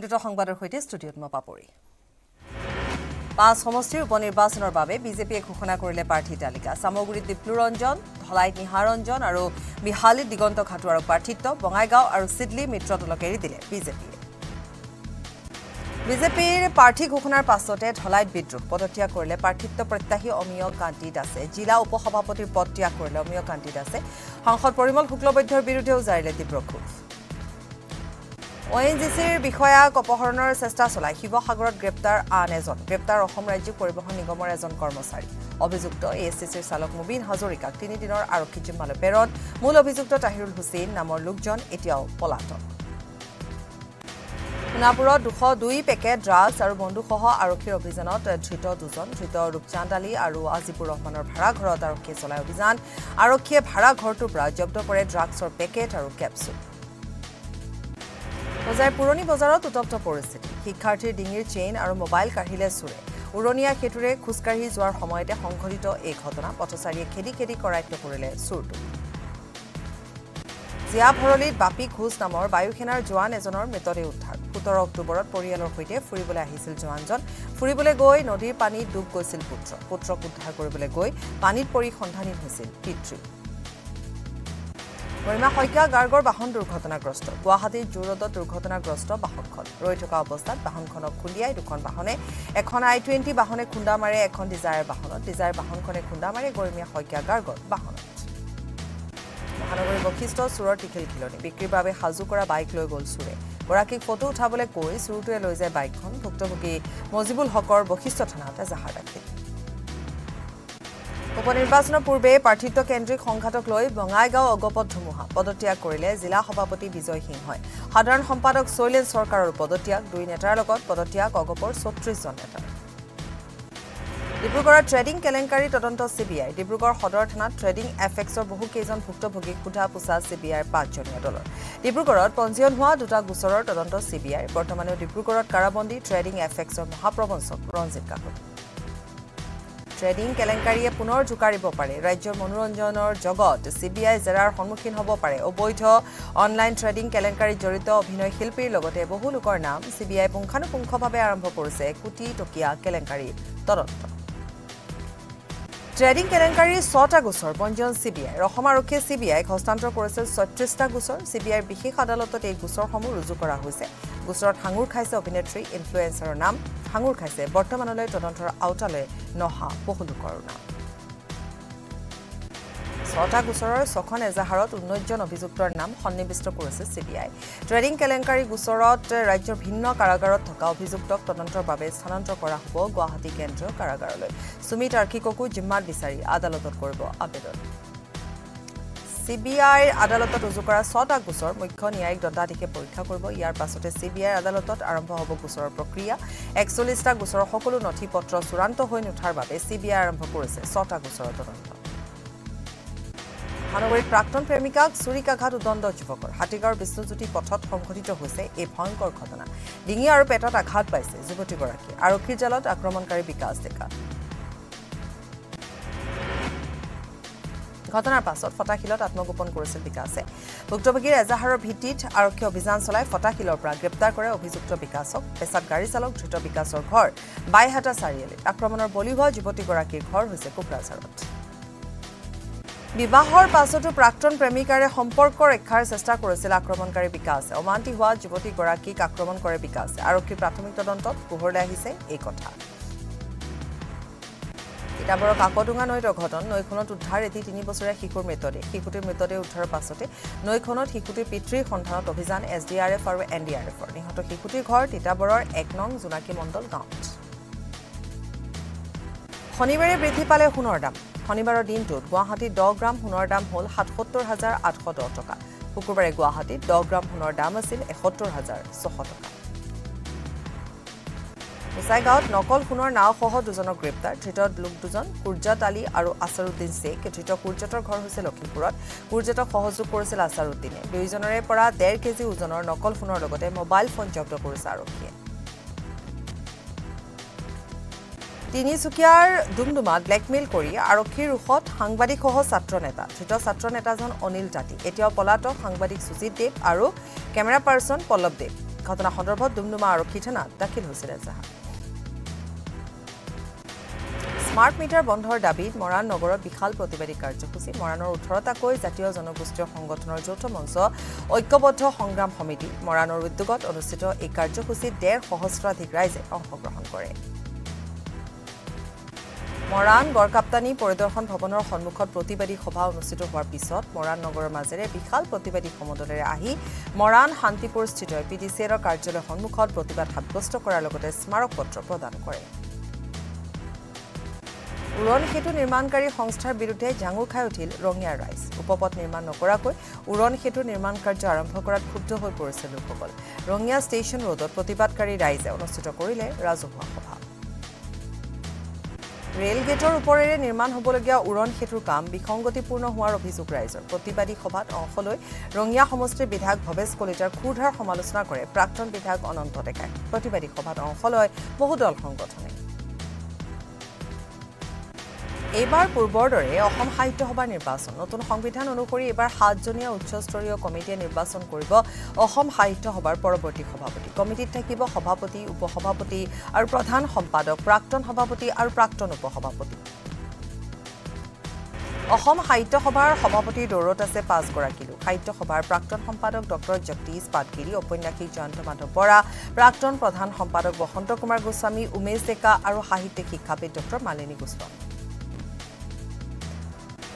দ্ৰুত সংবাদৰ সৈতে ষ্টুডিঅ'ত মই পাপৰি। পাঁচ সমষ্টিৰ উপ নিৰ্বাচনৰ বাবে বিজেপিয়ে ঘোষণা কৰিলে প্ৰাৰ্থী তালিকা। চামগুৰিত ডিপ্লু ৰঞ্জন ধলাইত নিহা ৰঞ্জন আৰু বিহালীত দিগন্ত খাটুৱাৰক প্ৰাৰ্থিত্ব। বঙাইগাঁও আৰু চিডলি মিত্ৰ দলক এৰি দিলে বিজেপিয়ে। বিজেপিৰ প্ৰাৰ্থী ঘোষণাৰ পাছতে ধলাইত বিদ্ৰোহ। পদত্যাগ কৰিলে প্ৰাৰ্থিত্ব প্ৰত্যাশী অমীয় কান্তি দাসে। জিলা উপ সভাপতিৰ পদ ত্যাগ কৰিলে অমীয় কান্তি দাসে। সাংসদ পৰিমল শুক্লবৈদ্যৰ বিৰুদ্ধেও জাৰিলে তীব্ৰ ক্ষোভ। অ' এন জি চিৰ বিষয়াক অপহৰণৰ চেষ্টা চলাই শিৱসাগৰত গ্ৰেপ্তাৰ আন এজন। গ্ৰেপ্তাৰ অসম ৰাজ্যিক পৰিবহণ নিগমৰ এজন কৰ্মচাৰী। অভিযুক্ত এ এছ টি চিৰ চালক মুবিন হাজৰিকাক তিনিদিনৰ আৰক্ষী জিম্মালৈ প্ৰেৰণ। মূল অভিযুক্ত তাহিৰুল হুছেইন নামৰ লোকজন এতিয়াও পলাতক। সোণাপুৰত দুশ দুই পেকেট ড্ৰাগছ আৰু বন্দুকসহ আৰক্ষীৰ অভিযানত ধৃত দুজন ধৃত ৰূপচান্দ আলী আৰু আজিবুৰ ৰহমানৰ ভাড়াঘৰত আৰক্ষীয়ে চলাই অভিযান। আৰক্ষীয়ে ভাড়াঘৰটোৰ পৰা জব্দ কৰে ড্ৰাগছৰ পেকেট আৰু কেপচুল। হোজাইৰ পুৰণি বজাৰত উত্তপ্ত পৰিস্থিতি। শিক্ষাৰ্থীৰ ডিঙিৰ চেইন আৰু মোবাইল কাঢ়িলে চোৰে। উৰণীয়া সেতুৰে খোজকাঢ়ি যোৱাৰ সময়তে সংঘটিত এই ঘটনা পথচাৰীয়ে খেদি খেদি কৰায়ত্ব কৰিলে চোৰটো। জীয়া ভৰলীত বাপী ঘোষ নামৰ বায়ু সেনাৰ জোৱান এজনৰ মৃতদেহ উদ্ধাৰ। সোতৰ অক্টোবৰত পৰিয়ালৰ সৈতে ফুৰিবলৈ আহিছিল জোৱানজন। ফুৰিবলৈ গৈ নদীৰ পানীত ডুব গৈছিল পুত্ৰ। পুত্ৰক উদ্ধাৰ কৰিবলৈ গৈ পানীত পৰি সন্ধানহীন হৈছিল পিতৃ। গৰিমা শইকীয়া গাৰ্গৰ বাহন দুৰ্ঘটনাগ্ৰস্ত। গুৱাহাটীৰ জু ৰোডত দুৰ্ঘটনাগ্ৰস্ত বাহনখন ৰৈ থকা অৱস্থাত বাহনখনক খুন্দিয়াই দুখন বাহনে এখন আই টুৱেণ্টি বাহনে খুন্দা মাৰে এখন ডিজায়াৰ বাহনত। ডিজায়াৰ বাহনখনে খুন্দা মাৰে গৰিমীয়া শইকীয়া গাৰ্গৰ বাহনত। মহানগৰীৰ বশিষ্ঠ চোৰৰ টিখিল খিলনি বিক্ৰীৰ বাবে সাজু কৰা বাইক লৈ গ'ল চোৰে। গৰাকীক ফটো উঠাবলৈ কৈ চোৰটোৱে লৈ যায় বাইকখন। ভুক্তভোগী মজিবুল হকৰ বশিষ্ঠ থানাত এজাহাৰ দাখিল। উপ নিৰ্বাচনৰ পূৰ্বে প্ৰাৰ্থিত্ব কেন্দ্ৰিক সংঘাতক লৈ বঙাইগাঁও অগপত ধুমুহা। পদত্যাগ কৰিলে জিলা সভাপতি বিজয় সিংহই। সাধাৰণ সম্পাদক শৈলেন চৰকাৰৰ পদত্যাগ। দুই লগত পদত্যাগ। অগপৰ ছত্ৰিশজন নেতাৰ ডিব্ৰুগড়ৰ ট্ৰেডিং কেলেংকাৰী তদন্ত চি বি আই। ডিব্ৰুগড় সদৰ থানাত ট্ৰেডিং এফেক্সৰ বহুকেইজন ভুক্তভোগীক সোধা পোছা চি বি আইৰ পাঁচজনীয়া দলৰ। ডিব্ৰুগড়ত পঞ্জীয়ন হোৱা দুটা গোচৰৰ তদন্ত চি বি আইৰ বৰ্তমানেও ডিব্ৰুগড়ত কাৰাবন্দী ট্ৰেডিং এফেক্সৰ মহাপ্ৰবঞ্চক ৰঞ্জিত কাকতি। ট্ৰেডিং কেলেংকাৰীয়ে পুনৰ জোকাৰিব পাৰে। ৰাজ্যৰ মনোৰঞ্জনৰ জগত চি বি আই জেৰাৰ সন্মুখীন হ'ব পাৰে। অবৈধ অনলাইন ট্ৰেডিং কেলেংকাৰীত জড়িত অভিনয় শিল্পীৰ লগতে বহু লোকৰ নাম চি বি আই পুংখানুপুংখভাৱে আৰম্ভ কৰিছে কোটি টকীয়া কেলেংকাৰীৰ তদন্ত। ট্ৰেডিং কেলেংকাৰীৰ ছটা গোচৰ পঞ্জীয়ন চি বি আই। অসম আৰক্ষীয়ে চি বি আইক হস্তান্তৰ কৰিছিল ছয়ত্ৰিছটা গোচৰ। চি বি আইৰ বিশেষ আদালতত এই গোচৰসমূহ ৰুজু কৰা হৈছে। গোচৰত সাঙুৰ খাইছে অভিনেত্ৰী ইনফ্লুৱেঞ্চাৰৰ নাম। সাঙুৰ খাইছে। বৰ্তমানলৈ তদন্তৰ আওতালৈ নহা নাম ছটা গোচৰৰ ছখন এজাহাৰত ঊনৈছজন অভিযুক্তৰ নাম সন্নিৱিষ্ট কৰিছে চি বি আই। ট্ৰেডিং কেলেংকাৰী গোচৰত ৰাজ্যৰ ভিন্ন কাৰাগাৰত থকা অভিযুক্তক তদন্তৰ বাবে স্থানান্তৰ কৰা হ'ব গুৱাহাটী কেন্দ্ৰীয় কাৰাগাৰলৈ। সুমিত আৰ্কিককো জিম্মাত বিচাৰি আদালতত কৰিব আবেদন। চি বি আইৰ আদালতত ৰুজু কৰা ছটা গোচৰ মুখ্য ন্যায়িক দণ্ডাধীশে পৰীক্ষা কৰিব। ইয়াৰ পাছতে চি বি আইৰ আদালতত আৰম্ভ হ'ব গোচৰৰ প্ৰক্ৰিয়া। একচল্লিছটা গোচৰৰ সকলো নথি পত্ৰ চূড়ান্ত হৈ নুঠাৰ বাবে চি বি আই আৰম্ভ কৰিছে ছটা গোচৰৰ তদন্ত। মহানগৰীত প্ৰাক্তন প্ৰেমিকাক চুৰিকাঘাত উদণ্ড যুৱকৰ। হাতীগাঁৱৰ বিষ্ণুজ্যোতি পথত সংঘটিত হৈছে এই ভয়ংকৰ ঘটনা। ডিঙি আৰু পেটত আঘাত পাইছে যুৱতীগৰাকী আৰক্ষীৰ জালত আক্ৰমণকাৰী বিকাশ ডেকা। ঘটনাৰ পাছত ফটাশিলত আত্মগোপন কৰিছিল বিকাশে। ভুক্তভোগীৰ এজাহাৰৰ ভিত্তিত আৰক্ষীয়ে অভিযান চলাই ফটাশিলৰ পৰা গ্ৰেপ্তাৰ কৰে অভিযুক্ত বিকাশক। পেছাত গাড়ী চালক ধৃত বিকাশৰ ঘৰ বাইহাটা চাৰিআলিত। আক্ৰমণৰ বলি হোৱা যুৱতীগৰাকীৰ ঘৰ হৈছে কোকৰাঝাৰত। বিবাহৰ পাছতো প্ৰাক্তন প্ৰেমিকাৰে সম্পৰ্ক ৰক্ষাৰ চেষ্টা কৰিছিল আক্ৰমণকাৰী বিকাশে। অমান্তি হোৱা যুৱতীগৰাকীক আক্ৰমণ কৰে বিকাশে। আৰক্ষীৰ প্ৰাথমিক তদন্তত পোহৰলৈ আহিছে এই কথা। তিতাবৰৰ কাকডোঙা নৈত অঘটন নৈখনত উদ্ধাৰ এটি তিনি বছৰীয়া শিশুৰ মৃতদেহ। শিশুটিৰ মৃতদেহ উদ্ধাৰৰ পাছতে নৈখনত শিশুটিৰ পিতৃৰ সন্ধানত অভিযান এছ ডি আৰ এফ আৰু এন ডি আৰ এফৰ নিহত শিশুটিৰ ঘৰ তিতাবৰৰ এক নং জোনাকী মণ্ডল গাঁৱত। শনিবাৰে বৃদ্ধি পালে সোণৰ দাম। শনিবাৰৰ দিনটোত গুৱাহাটীত দহ গ্ৰাম সোণৰ দাম হ'ল সাতসত্তৰ হাজাৰ আঠশ দহ টকা। শুকুৰবাৰে গুৱাহাটীত দহ গ্ৰাম সোণৰ দাম আছিল এসত্তৰ হাজাৰ ছশ টকা। গোচাইগাঁৱত নকল সোণৰ নাওসহ দুজনক গ্ৰেপ্তাৰ। ধৃত লোক দুজন কুৰ্জাত আলী আৰু আছাৰুদ্দিন শ্বেখ। ধৃত কুৰ্জাতৰ ঘৰ হৈছে লখিমপুৰত। কুৰ্জাতক সহযোগ কৰিছিল আছাৰুদ্দিনে। দুয়োজনৰে পৰা ডেৰ কেজি ওজনৰ নকল সোণৰ লগতে মোবাইল ফোন জব্দ কৰিছে আৰক্ষীয়ে। তিনিচুকীয়াৰ ডুমডুমাত ব্লেকমেইল কৰি আৰক্ষীৰ ৰোষত সাংবাদিকসহ ছাত্ৰ নেতা ধৃত ছাত্ৰ নেতাজন অনিল তাঁতী। এতিয়াও পলাতক সাংবাদিক সুজিত দেৱ আৰু কেমেৰা পাৰ্চন পল্লৱ দেৱ। ঘটনা সন্দৰ্ভত ডুমডুমা আৰক্ষী থানাত দাখিল হৈছিল এজাহাৰ। স্মাৰ্ট মিটাৰ বন্ধৰ দাবীত মৰাণ নগৰত বিশাল প্ৰতিবাদী কাৰ্যসূচী। মৰাণৰ ওঠৰটাকৈ জাতীয় জনগোষ্ঠীয় সংগঠনৰ যৌথ মঞ্চ ঐক্যবদ্ধ সংগ্ৰাম সমিতি। মৰাণৰ উদ্যোগত অনুষ্ঠিত এই কাৰ্যসূচীত ডেৰ সহস্ৰাধিক ৰাইজে অংশগ্ৰহণ কৰে। মৰাণ গড়কাপ্তানী পৰিদৰ্শন ভৱনৰ সন্মুখত প্ৰতিবাদী সভা অনুষ্ঠিত হোৱাৰ পিছত মৰাণ নগৰৰ মাজেৰে বিশাল প্ৰতিবাদী সমদলেৰে আহি মৰাণ শান্তিপুৰস্থিত পি ডি চি এলৰ কাৰ্যালয়ৰ সন্মুখত প্ৰতিবাদ সাব্যস্ত কৰাৰ লগতে স্মাৰক পত্ৰ প্ৰদান কৰে। উৰণ সেতু নিৰ্মাণকাৰী সংস্থাৰ বিৰুদ্ধে জাঙুৰ খাই উঠিল ৰঙিয়াৰ ৰাইজ। উপপথ নিৰ্মাণ নকৰাকৈ উৰণ সেতু নিৰ্মাণ কাৰ্য আৰম্ভ কৰাত ক্ষুব্ধ হৈ পৰিছে লোকসকল। ৰঙিয়া ষ্টেচন ৰোডত প্ৰতিবাদকাৰী ৰাইজে অনুষ্ঠিত কৰিলে ৰাজহুৱা সভা। ৰেল গেটৰ ওপৰেৰে নিৰ্মাণ হ'বলগীয়া উৰণ সেতুৰ কাম বিসংগতিপূৰ্ণ হোৱাৰ অভিযোগ ৰাইজৰ। প্ৰতিবাদী সভাত অংশ লৈ ৰঙিয়া সমষ্টিৰ বিধায়ক ভৱেশ কলিতাৰ ক্ষুৰধাৰ সমালোচনা কৰে প্ৰাক্তন বিধায়ক অনন্ত ডেকাই। প্ৰতিবাদী সভাত অংশ লয় বহু দল সংগঠনে। এইবাৰ পূৰ্বৰ দৰে অসম সাহিত্য সভাৰ নিৰ্বাচন। নতুন সংবিধান অনুসৰি এইবাৰ সাতজনীয়া উচ্চস্তৰীয় কমিটিয়ে নিৰ্বাচন কৰিব অসম সাহিত্য সভাৰ পৰৱৰ্তী সভাপতি। কমিটিত থাকিব সভাপতি উপ সভাপতি আৰু প্ৰধান সম্পাদক প্ৰাক্তন সভাপতি আৰু প্ৰাক্তন উপ সভাপতি অসম সাহিত্য সভাৰ সভাপতিৰ দৌৰত আছে পাঁচগৰাকী লোক সাহিত্য সভাৰ প্ৰাক্তন সম্পাদক ডক্টৰ জগদীশ পাটগিৰি ঔপন্যাসিক জয়ন্ত মাধৱ বৰা প্ৰাক্তন প্ৰধান সম্পাদক বসন্ত কুমাৰ গোস্বামী উমেশ ডেকা আৰু সাহিত্যিক শিক্ষাবিদ ডক্টৰ মালিনী গোস্বামী।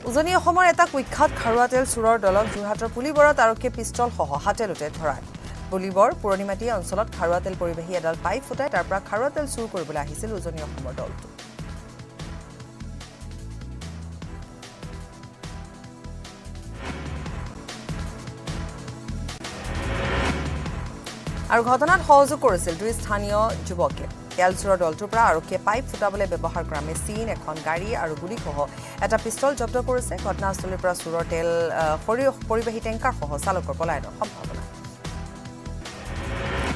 উজনি অসমৰ এটা কুখ্যাত খাৰুৱা তেল চোৰৰ দলক যোৰহাটৰ পুলিবৰত আৰক্ষীয়ে পিষ্টলসহ হাতেলোতে ধৰায় পুলিবৰ পুৰণিমাটি অঞ্চলত খাৰুৱা তেল পৰিবাহী এডাল পাইপ ফুটাই তাৰ পৰা খাৰুৱা তেল চুৰ কৰিবলৈ আহিছিল উজনি অসমৰ দলটো। আৰু ঘটনাত সহযোগ কৰিছিল দুই স্থানীয় যুৱকে। তেল চোৰৰ দলটোৰ পৰা আৰক্ষীয়ে পাইপ ফুটাবলৈ ব্যৱহাৰ কৰা মেচিন এখন গাড়ী আৰু গুলীসহ এটা পিষ্টল জব্দ কৰিছে। ঘটনাস্থলীৰ পৰা চোৰৰ তেল পৰিবাহী টেংকাৰসহ চালকৰ পলায়নৰ সম্ভাৱনা।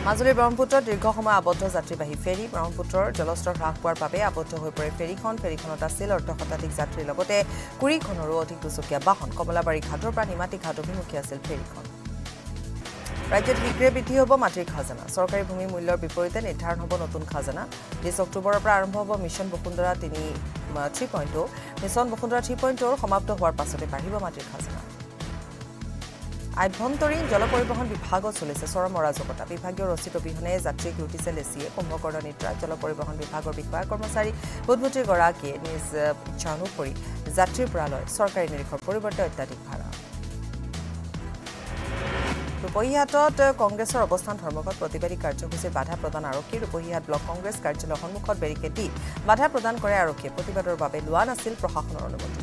মাজুলীৰ ব্ৰহ্মপুত্ৰত দীৰ্ঘ সময় আবদ্ধ যাত্ৰীবাহী ফেৰী ব্ৰহ্মপুত্ৰৰ জলস্তৰ হ্ৰাস পোৱাৰ বাবে আবদ্ধ হৈ পৰে ফেৰীখন। ফেৰীখনত আছিল অৰ্ধ শতাধিক যাত্ৰীৰ লগতে কুৰিখনৰো অধিক দুচকীয়া বাহন। কমলাবাৰী ঘাটৰ পৰা নিমাতী ঘাট অভিমুখী আছিল ফেৰীখন। ৰাজ্যত শীঘ্ৰে বৃদ্ধি হ'ব মাটিৰ খাজানা। চৰকাৰী ভূমি মূল্যৰ বিপৰীতে নিৰ্ধাৰণ হ'ব নতুন খাজানা। বিছ অক্টোবৰৰ পৰা আৰম্ভ হ'ব মিছন বসুন্ধৰা তিনি three point two mission Basundhara three point tour সমাপ্ত হোৱাৰ পাছতে বাঢ়িব মাটিৰ খাজানা। আভ্যন্তৰীণ জল পৰিবহণ বিভাগত চলিছে চৰম অৰাজকতা। বিভাগীয় ৰচিদ অবিহনে যাত্ৰীক লুটিছে লেচিয়ে কুম্ভকৰ্ণ নিদ্ৰাত জল পৰিবহণ বিভাগৰ বিষয়া কৰ্মচাৰী বুধবুটিৰগৰাকীয়ে নিজ ইচ্ছা অনুসৰি যাত্ৰীৰ পৰা লয়। চৰকাৰী নিৰীক্ষৰ পৰিৱৰ্তে অত্যাধিক ভাড়া ৰূপহীহাটত কংগ্ৰেছৰ অৱস্থান ধৰ্মঘট প্ৰতিবাদী কাৰ্যসূচীত বাধা প্ৰদান আৰক্ষী ৰূপহীহাট ব্লক কংগ্ৰেছ কাৰ্যালয়ৰ সন্মুখত বেৰিকেড দি বাধা প্ৰদান কৰে আৰক্ষীয়ে। প্ৰতিবাদৰ বাবে লোৱা নাছিল প্ৰশাসনৰ অনুমতি।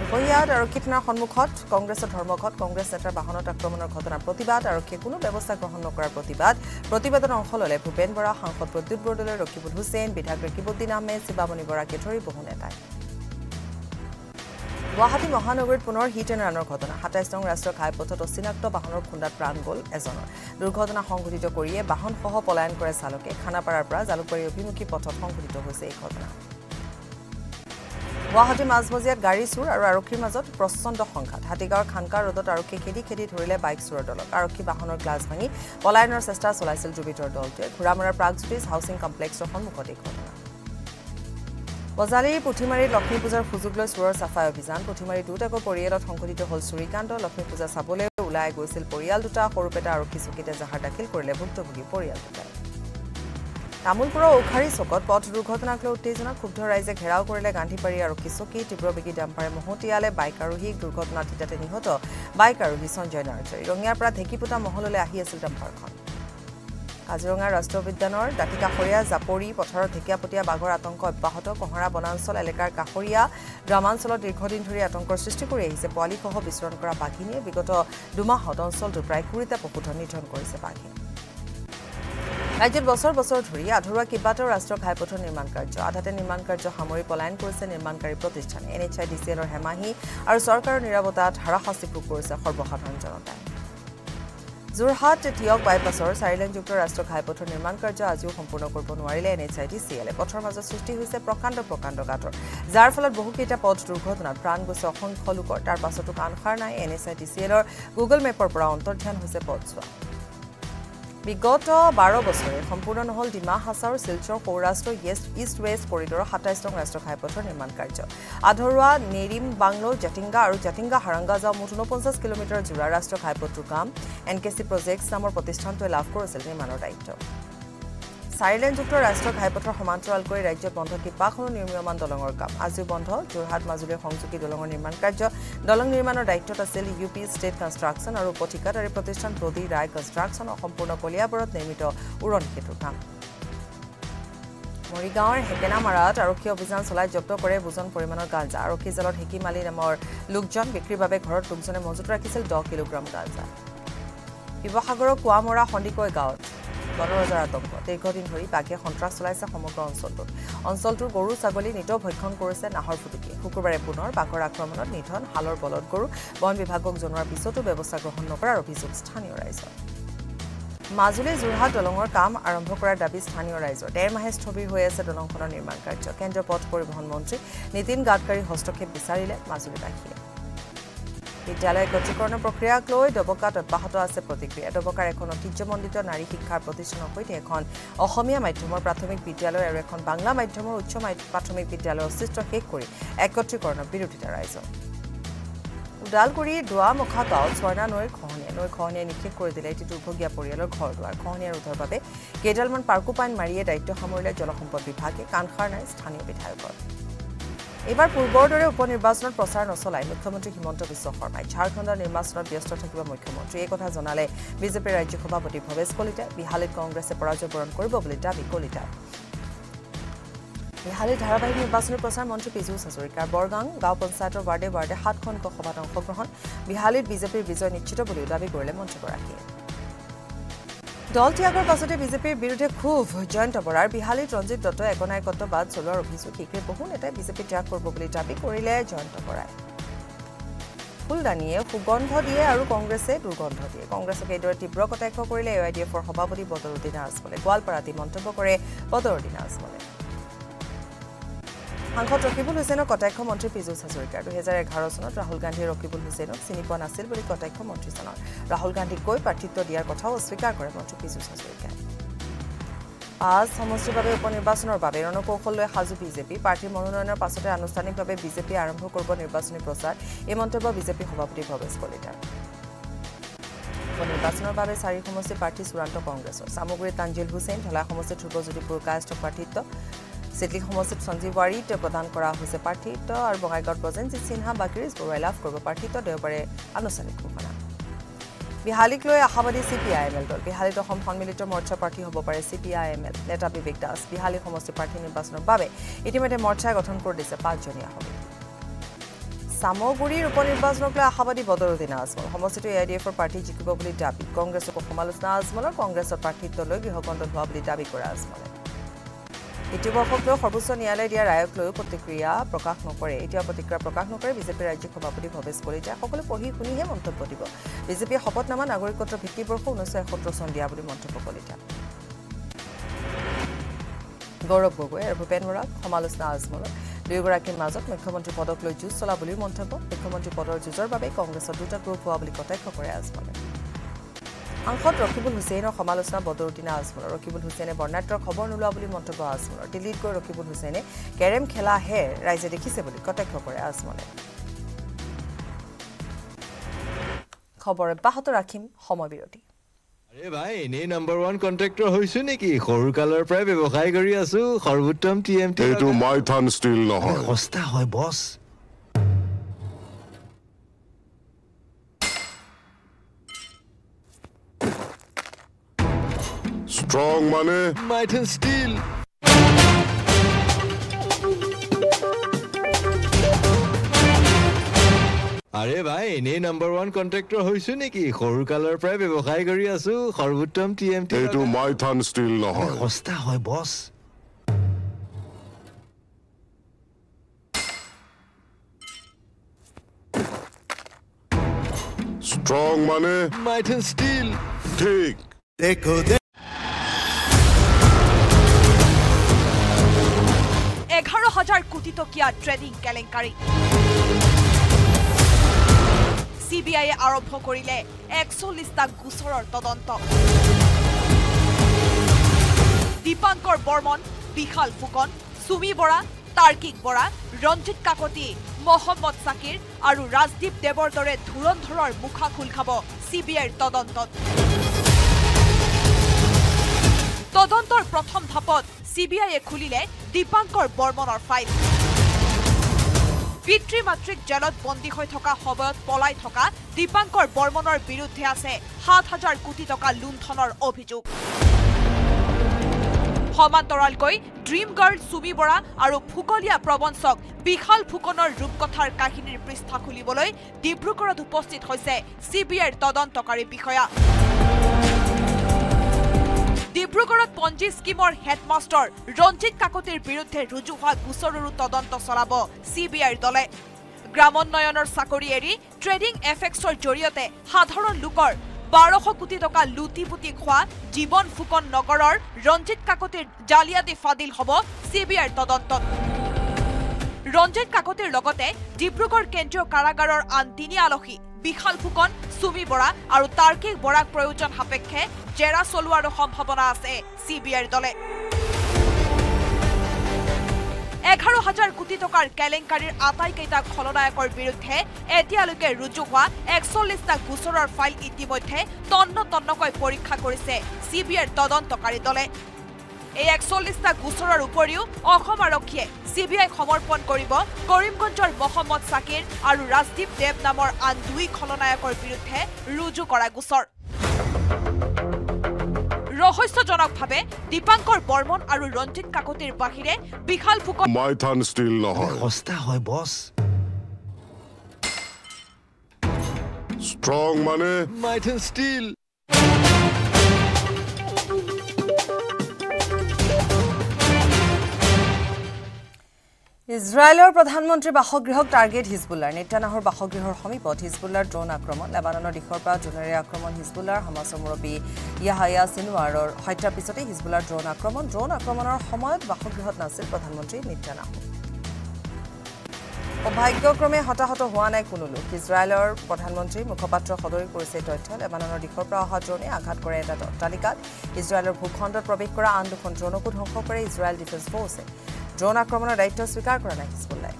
ৰূপহীহাট আৰক্ষী থানাৰ সন্মুখত কংগ্ৰেছৰ ধৰ্মঘট কংগ্ৰেছ নেতাৰ বাহনত আক্ৰমণৰ ঘটনাৰ প্ৰতিবাদ আৰক্ষীয়ে কোনো ব্যৱস্থা গ্ৰহণ নকৰাৰ প্ৰতিবাদ। প্ৰতিবাদত অংশ ল'লে ভূপেন বৰা সাংসদ প্ৰদ্যুৎ বৰদলৈ ৰকিবুল হুছেইন বিধায়ক ৰকিবুদ্দিন আহমেদ শিৱামণি বৰাকে ধৰি বহু নেতাই। গুৱাহাটী মহানগৰীত পুনৰ হিট এণ্ড ৰানৰ ঘটনা। সাতাইছ নং ৰাষ্ট্ৰীয় ঘাইপথত অচিনাক্ত বাহনৰ খুন্দাত প্ৰাণ গ'ল এজনৰ। দুৰ্ঘটনা সংঘটিত কৰিয়ে বাহনসহ পলায়ন কৰে চালকে। খানাপাৰাৰ পৰা জালুকবাৰী অভিমুখী পথত সংঘটিত হৈছে এই ঘটনা। গুৱাহাটী মাজমজিয়াত গাড়ী চোৰ আৰু আৰক্ষীৰ মাজত প্ৰচণ্ড সংঘাত। হাতীগাঁৱৰ খানকা ৰোডত আৰক্ষীয়ে খেদি খেদি ধৰিলে বাইক চোৰৰ দলক। আৰক্ষী বাহনৰ গ্লাছ ভাঙি পলায়নৰ চেষ্টা চলাইছিল যুৱিতৰ দলটোৱে। ঘোঁৰামৰাৰ প্ৰাগজ্যোতিষ হাউচিং কমপ্লেক্সৰ সন্মুখত এই ঘটনা। বজালীৰ পুথিমাৰীত লক্ষ্মী পূজাৰ সুযোগ লৈ চোৰৰ চাফাই অভিযান। পুথিমাৰী দুটাকৈ পৰিয়ালত সংঘটিত হ'ল চুৰিকাণ্ড। লক্ষ্মী পূজা চাবলৈ ওলাই গৈছিল পৰিয়াল দুটা। সৰুপেটা আৰক্ষী চকীত এজাহাৰ দাখিল কৰিলে ভুক্তভোগী পৰিয়াল দুটাই। তামোলপুৰৰ ঔখাৰী চকত পথ দুৰ্ঘটনাক লৈ উত্তেজনা ক্ষুব্ধ ৰাইজে ঘেৰাও কৰিলে গান্ধীপাৰী আৰক্ষী চকী। তীব্ৰবেগী ডাম্পাৰে মহতিয়ালে বাইক আৰোহীক দুৰ্ঘটনাত থিতাতে নিহত বাইক আৰোহী সঞ্জয় নাৰ্জাৰী। ৰঙিয়াৰ পৰা ঢেকীপুটা মহললৈ আহি আছিল ডাম্পাৰখন কাজিৰঙা ৰাষ্ট্ৰীয় উদ্যানৰ দাঁতি কাষৰীয়া জাপৰি পথাৰত ঢেকীয়াপতীয়া বাঘৰ আতংক অব্যাহত কহৰা বনাঞ্চল এলেকাৰ কাষৰীয়া গ্ৰামাঞ্চলত দীৰ্ঘদিন ধৰি আতংকৰ সৃষ্টি কৰি আহিছে। পোৱালিসহ বিচৰণ কৰা বাঘিনীয়ে বিগত দুমাহত অঞ্চলটোত প্ৰায় কুৰিটা পশুধন নিধন কৰিছে বাঘে ৰাজ্যত বছৰ বছৰ ধৰি আধৰুৱা কেইবাটাও ৰাষ্ট্ৰীয় ঘাইপথৰ নিৰ্মাণ কাৰ্য আধাতে নিৰ্মাণ কাৰ্য সামৰি পলায়ন কৰিছে নিৰ্মাণকাৰী প্ৰতিষ্ঠানে। N H I D C এলৰ হেমাহি আৰু চৰকাৰৰ নিৰাপত্তাত হাৰাশাস্তি ভোগ কৰিছে সৰ্বসাধাৰণ জনতাই। যোৰহাট তিয়ক বাইপাছৰ চাৰিলেনযুক্ত ৰাষ্ট্ৰীয় ঘাইপথৰ নিৰ্মাণ কাৰ্য আজিও সম্পূৰ্ণ কৰিব নোৱাৰিলে N H I T C এলে। পথৰ মাজত সৃষ্টি হৈছে প্ৰকাণ্ড প্ৰকাণ্ড গাঁতৰ। যাৰ ফলত বহুকেইটা পথ দুৰ্ঘটনাত প্ৰাণ গৈছে অসংখ্য লোকৰ। তাৰ পাছতো কাণসাৰ নাই N H I T C এলৰ গুগল মেপৰ পৰা অন্তৰ্ধান হৈছে পথছোৱা বিগত বাৰ বছৰে সম্পূৰ্ণ নহ'ল Dima Hasao Silchar Saurashtra west east west কৰিডৰৰ নং ৰাষ্ট্ৰীয় ঘাইপথৰ নিৰ্মাণ কাৰ্য। আধৰুৱা নেৰিম বাংলো জাতিংগা আৰু জাতিংগা হাৰাংগা যাওঁ মুঠ ঊনপঞ্চাছ কিলোমিটাৰ জোৰা ৰাষ্ট্ৰীয় ঘাইপথটোৰ কাম এন কে চি প্ৰজেক্টছ নামৰ প্ৰতিষ্ঠানটোৱে লাভ কৰিছিল নিৰ্মাণৰ দায়িত্ব। চাৰিলেনযুক্ত ৰাষ্ট্ৰীয় ঘাইপথৰ সমান্তৰালকৈ ৰাজ্যত বন্ধ কেইবাখনো নিৰ্মীয়মান দলঙৰ কাম। আজিও বন্ধ। যোৰহাট মাজুলীৰ সংযোগী দলঙৰ নিৰ্মাণ কাৰ্য। দলং নিৰ্মাণৰ দায়িত্বত আছিল ইউ পি ষ্টেট কনষ্ট্ৰাকশ্যন আৰু উপ ঠিকাদাৰী প্ৰতিষ্ঠান প্ৰদী ৰায় কনষ্ট্ৰাকশ্যন অসম্পূৰ্ণ কলিয়াবৰত নিৰ্মিত উৰণ সেতুৰ কাম। মৰিগাঁৱৰ হেকেনামাৰাত আৰক্ষীয়ে অভিযান চলাই জব্দ কৰে বুজন পৰিমাণৰ গাঞ্জা। আৰক্ষী জালত হেকিমালী নামৰ লোকজন বিক্ৰীৰ বাবে ঘৰত লোকজনে মজুত ৰাখিছিল দহ কিলোগ্ৰাম গাঞ্জা। শিৱসাগৰৰ কুৱামৰা সন্দিকৈ গাঁৱত গণৰজাৰ আতংক দীৰ্ঘদিন ধৰি বাঘে সন্ত্ৰাস চলাইছে সমগ্ৰ অঞ্চলটোত। অঞ্চলটোৰ গৰু ছাগলী নিতৌ ভক্ষণ কৰিছে নাহৰ ফুটুকীয়ে শুকুৰবাৰে পুনৰ বাঘৰ আক্ৰমণত নিধন হালৰ বলদ গৰু বন বিভাগক জনোৱাৰ পিছতো ব্যৱস্থা গ্ৰহণ নকৰাৰ অভিযোগ স্থানীয় ৰাইজৰ। মাজুলী যোৰহাট দলঙৰ কাম আৰম্ভ কৰাৰ দাবী স্থানীয় ৰাইজৰ। ডেৰ মাহে স্থবিৰ হৈ আছে দলংখনৰ নিৰ্মাণ কাৰ্য। কেন্দ্ৰীয় পথ পৰিবহণ মন্ত্ৰী নীতিন গাডকাৰীৰ হস্তক্ষেপ বিচাৰিলে মাজুলীবাসীয়ে। বিদ্যালয় একত্ৰীকৰণৰ প্ৰক্ৰিয়াক লৈ ডবকাত অব্যাহত আছে প্ৰতিক্ৰিয়া। ডবকাৰ এখন ঐতিহ্যমণ্ডিত নাৰী শিক্ষাৰ প্ৰতিষ্ঠানৰ সৈতে এখন অসমীয়া মাধ্যমৰ প্ৰাথমিক বিদ্যালয় আৰু এখন বাংলা মাধ্যমৰ উচ্চ প্ৰাথমিক বিদ্যালয়ৰ অস্তিত্ব শেষ কৰি একত্ৰীকৰণৰ বিৰোধিতা ৰাইজৰ। ওদালগুৰিৰ দুৱামুখা গাঁৱত স্বৰ্ণা নৈৰ খহনীয়া নৈ খহনীয়াই নিষেধ কৰি দিলে এটি দুৰ্ভগীয়া পৰিয়ালৰ ঘৰ দুৱাৰ। খহনীয়া ৰোধৰ বাবে কেইডালমান পাৰ্কো পাইন মাৰিয়ে দায়িত্ব সামৰিলে জলসম্পদ বিভাগে। কাণসাৰ নাই স্থানীয় বিধায়কৰ। এইবাৰ পূৰ্বৰ দৰে উপ নিৰ্বাচনত প্ৰচাৰ নচলাই মুখ্যমন্ত্ৰী হিমন্ত বিশ্ব শৰ্মাই। ঝাৰখণ্ডৰ নিৰ্বাচনত ব্যস্ত থাকিব মুখ্যমন্ত্ৰী। এই কথা জনালে বিজেপিৰ ৰাজ্য সভাপতি ভৱেশ কলিতাই বিহালীত কংগ্ৰেছে পৰাজয় বৰণ কৰিব বুলি দাবী কলিতাই বিহালীৰ ধাৰাবাহিক নিৰ্বাচনী প্ৰচাৰ মন্ত্ৰী পীযুষ হাজৰিকাৰ। বৰগাং গাঁও পঞ্চায়তৰ ৱাৰ্ডে ৱাৰ্ডে সাতখনকৈ সভাত অংশগ্ৰহণ। বিহালীত বিজেপিৰ বিজয় নিশ্চিত বুলিও দাবী কৰিলে মন্ত্ৰীগৰাকীয়ে। দল ত্যাগৰ পাছতে বিজেপিৰ বিৰুদ্ধে ক্ষোভ। জয়ন্ত বৰাৰ বিহালীত ৰঞ্জিত দত্তই একনায়কত্ববাদ চলোৱাৰ অভিযোগ। শীঘ্ৰে বহু নেতাই বিজেপি ত্যাগ কৰিব বুলি দাবী কৰিলে জয়ন্ত বৰাই। ফুলদানিয়ে সুগন্ধ দিয়ে আৰু কংগ্ৰেছে দুৰ্গন্ধ দিয়ে। কংগ্ৰেছক এইদৰে তীব্ৰ কটাক্ষ কৰিলে এ আই ডি এফৰ সভাপতি বদৰুদ্দিন আজমলে। গোৱালপাৰাত মন্তব্য কৰে বদৰুদ্দিন আজমলে। সাংসদ ৰকিবুল হুছেইনক কটাক্ষ মন্ত্ৰী পীযুষ হাজৰিকাৰ দুহেজাৰ এঘাৰ চনত ৰাহুল গান্ধীয়ে ৰকিবুল হুছেইনক চিনি পোৱা নাছিল বুলি কটাক্ষ মন্ত্ৰীজনৰ ৰাহুল গান্ধীক কৈ প্ৰাৰ্থিত্ব দিয়াৰ কথাও অস্বীকাৰ কৰে মন্ত্ৰী পীযুষ হাজৰিকাই পাঁচ সমষ্টিৰ বাবে উপ নিৰ্বাচনৰ বাবে ৰণকৌশল লৈ সাজু বিজেপি। প্ৰাৰ্থীৰ মনোনয়নৰ পাছতে আনুষ্ঠানিকভাৱে বিজেপিয়ে আৰম্ভ কৰিব নিৰ্বাচনী প্ৰচাৰ। এই মন্তব্য বিজেপি সভাপতি ভৱেশ কলিতাৰ। উপ নিৰ্বাচনৰ বাবে চাৰি সমষ্টিৰ প্ৰাৰ্থী চূড়ান্ত কংগ্ৰেছৰ। চামগুৰিত তানজিল হুছেইন ঢলা সমষ্টিত ধ্ৰুৱজ্যোতি পুৰকায়স্থ প্ৰাৰ্থিত্ব। চিডলি সমষ্টিত সঞ্জীৱ ৱাৰীত প্ৰদান কৰা হৈছে প্ৰাৰ্থিত্ব আৰু বঙাইগাঁৱত প্ৰজেনজিৎ সিনহা বা গিৰিশ বৰুৱাই লাভ কৰিব প্ৰাৰ্থিত্ব দেওবাৰে আনুষ্ঠানিক ঘোষণা। বিহালীক লৈ আশাবাদী C P I M L দল। বিহালীত অসম সন্মিলিত মৰ্চা প্ৰাৰ্থী হ'ব পাৰে C P I M L. নেতা বিবেক দাস বিহালী সমষ্টি প্ৰাৰ্থী নিৰ্বাচনৰ বাবে ইতিমধ্যে মৰ্চাই গঠন কৰি দিছে পাঁচজনীয়া সমিতি। চামগুৰিৰ উপ নিৰ্বাচনক লৈ আশাবাদী বদৰুদ্দিন আজমল। সমষ্টিটো এ আই ডি এফৰ প্ৰাৰ্থী জিকিব বুলি দাবী। কংগ্ৰেছকো সমালোচনা। আজমলৰ কংগ্ৰেছৰ প্ৰাৰ্থিত্ব লৈ গৃহকণ্ডল হোৱা বুলি দাবী কৰে আজমলে। ইতিবৰ্ষক লৈ সৰ্বোচ্চ ন্যায়ালয়ে দিয়া ৰায়ক লৈও প্ৰতিক্ৰিয়া প্ৰকাশ নকৰে। এতিয়া প্ৰতিক্ৰিয়া প্ৰকাশ নকৰে বিজেপিৰ ৰাজ্যিক সভাপতি ভৱেশ কলিতাই। সকলো পঢ়ি শুনিহে মন্তব্য দিব। বিজেপিয়ে শপতনামা নাগৰিকত্বৰ ভিত্তিবৰ্ষ ঊনৈছশ এসত্তৰ চন দিয়া বুলি মন্তব্য কলিতা গৌৰৱ গগৈ আৰু ভূপেন বৰাক সমালোচনা আজমলৰ দুয়োগৰাকীৰ মাজত মুখ্যমন্ত্ৰী পদক লৈ যুঁজ চলা বুলিও মন্তব্য। মুখ্যমন্ত্ৰী পদৰ যুঁজৰ বাবে কংগ্ৰেছৰ দুটা গ্ৰুপ হোৱা বুলি কটাক্ষ কৰে আজমলে। সাংসদ ৰকিবুল হুছেইনৰ সমালোচনা বদৰুদ্দিনা আজমলৰ। ৰকিবুল হুছেইনে বৰ্ণাঢ্যৰ খবৰ নোলোৱা বুলি মন্তব্য আজমলৰ। দিল্লীত গৈ ৰকিবুল হুছেইনে কেৰেম খেলাহে ৰাইজে দেখিছে বুলি কটাক্ষ কৰে আজমলে। খবৰ অব্যাহত ৰাখিম সময় বিৰতি। আৰে ভাই এনেই নাম্বাৰ ওৱান কণ্ট্ৰেক্টৰ হৈছো নেকি? সৰুকালৰ পৰাই ব্যৱসায় কৰি আছো সৰ্বোত্তম টি এম টি এইটো মাইথান ষ্টীল নহয়। সস্তা হয় বছ। ষ্ট্ৰং মানে মাইথন ষ্টীল আৰে ভাই এনেই নাম্বাৰ ওৱান কণ্ট্ৰেক্টৰ হৈছো নেকি? সৰুকালৰ পৰাই ব্যৱসায় কৰি আছো সৰ্বোত্তম টি এম টি এইটো মাইথান ষ্টীল নহয়। সস্তা হয় বছ। ষ্ট্ৰং মানে মাইথন ষ্টীল ঠিক देखो টকীয়া ট্ৰেডিং কেলেংকাৰী চি বি আইয়ে আৰম্ভ কৰিলে একচল্লিছটা গোচৰৰ তদন্ত। দীপাংকৰ বৰ্মন বিশাল ফুকন চুমি বৰা তাৰ্কিক বৰা ৰঞ্জিত কাকতি মহম্মদ চাকিৰ আৰু ৰাজদীপ দেৱৰ দৰে ধুৰন্ধৰৰ মুখা খোল খাব চি বি আইৰ তদন্তত। তদন্তৰ প্ৰথম ধাপত চি বি আইয়ে খুলিলে দীপাংকৰ বৰ্মনৰ ফাইল। পিতৃ মাতৃক জেলত বন্দী হৈ থকা সময়ত পলাই থকা দীপাংকৰ বৰ্মনৰ বিৰুদ্ধে আছে সাত হাজাৰ কোটি টকা লুণ্ঠনৰ অভিযোগ। সমান্তৰালকৈ ড্ৰিম গাৰ্ল চুমি বৰা আৰু ফুকলীয়া প্ৰবঞ্চক বিশাল ফুকনৰ ৰূপকথাৰ কাহিনীৰ পৃষ্ঠা খুলিবলৈ ডিব্ৰুগড়ত উপস্থিত হৈছে চি বি আইৰ তদন্তকাৰী বিষয়া। ডিব্ৰুগড়ত পঞ্জী স্কীমৰ হেডমাষ্টাৰ ৰঞ্জিত কাকতিৰ বিৰুদ্ধে ৰুজু হোৱা গোচৰৰো তদন্ত চলাব চি বি আইৰ দলে। গ্ৰামোন্নয়নৰ চাকৰি এৰি ট্ৰেডিং এফেক্সৰ জৰিয়তে সাধাৰণ লোকৰ বাৰশ কোটি টকা লুটি পুতি খোৱা জীৱন ফুকন নগৰৰ ৰঞ্জিত কাকতিৰ জালিয়াতি ফাদিল হ'ব চি বি আইৰ তদন্তত। ৰঞ্জিত কাকতিৰ লগতে ডিব্ৰুগড় কেন্দ্ৰীয় কাৰাগাৰৰ আন তিনি আলহী বিশাল ফুকন চুমি বৰা আৰু তাৰ্কিক বৰাক প্ৰয়োজন সাপেক্ষে জেৰা চলোৱাৰো সম্ভাৱনা আছে চি বি আইৰ দলে। এঘাৰ হাজাৰ কোটি টকাৰ কেলেংকাৰীৰ আটাইকেইটা খলনায়কৰ বিৰুদ্ধে এতিয়ালৈকে ৰুজু হোৱা একচল্লিছটা গোচৰৰ ফাইল ইতিমধ্যে তন্ন তন্নকৈ পৰীক্ষা কৰিছে চি বি আইৰ তদন্তকাৰী দলে। এই একচল্লিছটা গোচৰৰ উপৰিও অসম আৰক্ষীয়ে চি বি আইক সমৰ্পণ কৰিব কৰিমগঞ্জৰ মহম্মদ চাকিৰ আৰু ৰাজদীপ দেৱ নামৰ আন দুই খলনায়কৰ বিৰুদ্ধে ৰুজু কৰা গোচৰ। ৰহস্যজনকভাৱে দীপাংকৰ বৰ্মন আৰু ৰঞ্জিত কাকতিৰ বাহিৰে বিশাল ফুকন মাইথান ষ্টীল নহয়। সস্তা হয় বছ। ষ্ট্ৰং মানে? মাইথন ষ্টীল। ইজৰাইলৰ প্ৰধানমন্ত্ৰীৰ বাসগৃহক টাৰ্গেট হিজবুল্লাৰ। নেতানাহৰ বাসগৃহৰ সমীপত হিজবুল্লাৰ ড্ৰোন আক্ৰমণ লেবাননৰ দিশৰ পৰা ড্ৰোনেৰে আক্ৰমণ হিজবুল্লাৰ হামাছৰ মুৰব্বী ইয়াহায়া চিনোৱাৰৰ হত্যাৰ পিছতে হিজবুল্লাৰ ড্ৰোন আক্ৰমণ। ড্ৰোন আক্ৰমণৰ সময়ত বাসগৃহত নাছিল প্ৰধানমন্ত্ৰী নেতানাহু সৌভাগ্যক্ৰমে হতাহত হোৱা নাই কোনো লোক। ইজৰাইলৰ প্ৰধানমন্ত্ৰীৰ মুখপাত্ৰ সদৰি কৰিছে তথ্য। লেবাননৰ দিশৰ পৰা অহা ড্ৰোনে আঘাত কৰে এটা অট্টালিকাত ইজৰাইলৰ ভূখণ্ডত প্ৰৱেশ কৰা আন দুখন ড্ৰোনকো ধ্বংস কৰে ইজৰাইল ডিফেন্স ফৰ্চে। ড্ৰোন আক্ৰমণৰ দায়িত্ব স্বীকাৰ কৰা নাই হিজবুল্লাই